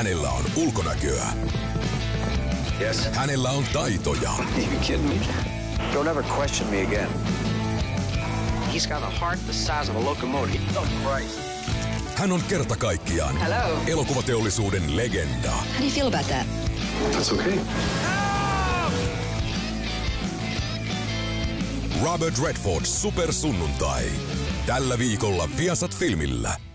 Hänellä on ulkonäköä. Yes. Hänellä on taitoja. You kidding me? Don't ever question me again. He's got a heart the size of a locomotive. Oh, Christ. Hän on kerta kaikkiaan Hello. elokuvateollisuuden legenda. Niin, How do you feel about that? That's okay. Robert Redford supersunnuntai. Tällä viikolla Viasat Filmillä.